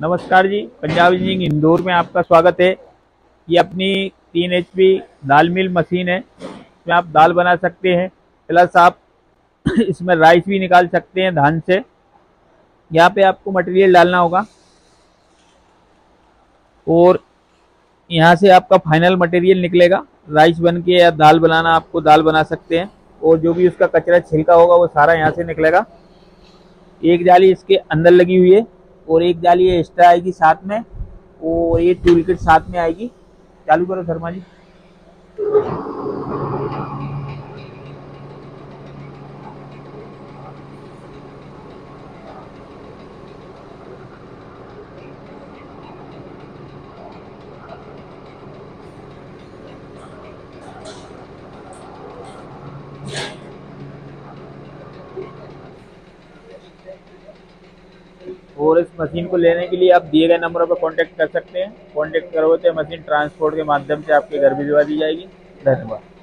नमस्कार जी, पंजाब इंजीनियरिंग इंदौर में आपका स्वागत है। ये अपनी तीन एच दाल मिल मशीन है, इसमें आप दाल बना सकते हैं, प्लस आप इसमें राइस भी निकाल सकते हैं धान से। यहाँ पे आपको मटेरियल डालना होगा। और यहाँ से आपका फाइनल मटेरियल निकलेगा। राइस बन के या दाल बनाना, आपको दाल बना सकते हैं। और जो भी उसका कचरा छिलका होगा, वो सारा यहाँ से निकलेगा। एक जाली इसके अंदर लगी हुई है और एक जाली एक्स्ट्रा आएगी साथ में और ये टूल किट साथ में आएगी। चालू करो शर्मा जी। और इस मशीन को लेने के लिए आप दिए गए नंबरों पर कॉन्टैक्ट कर सकते हैं। कॉन्टैक्ट करोगे तो मशीन ट्रांसपोर्ट के माध्यम से आपके घर भिजवा दी जाएगी। धन्यवाद।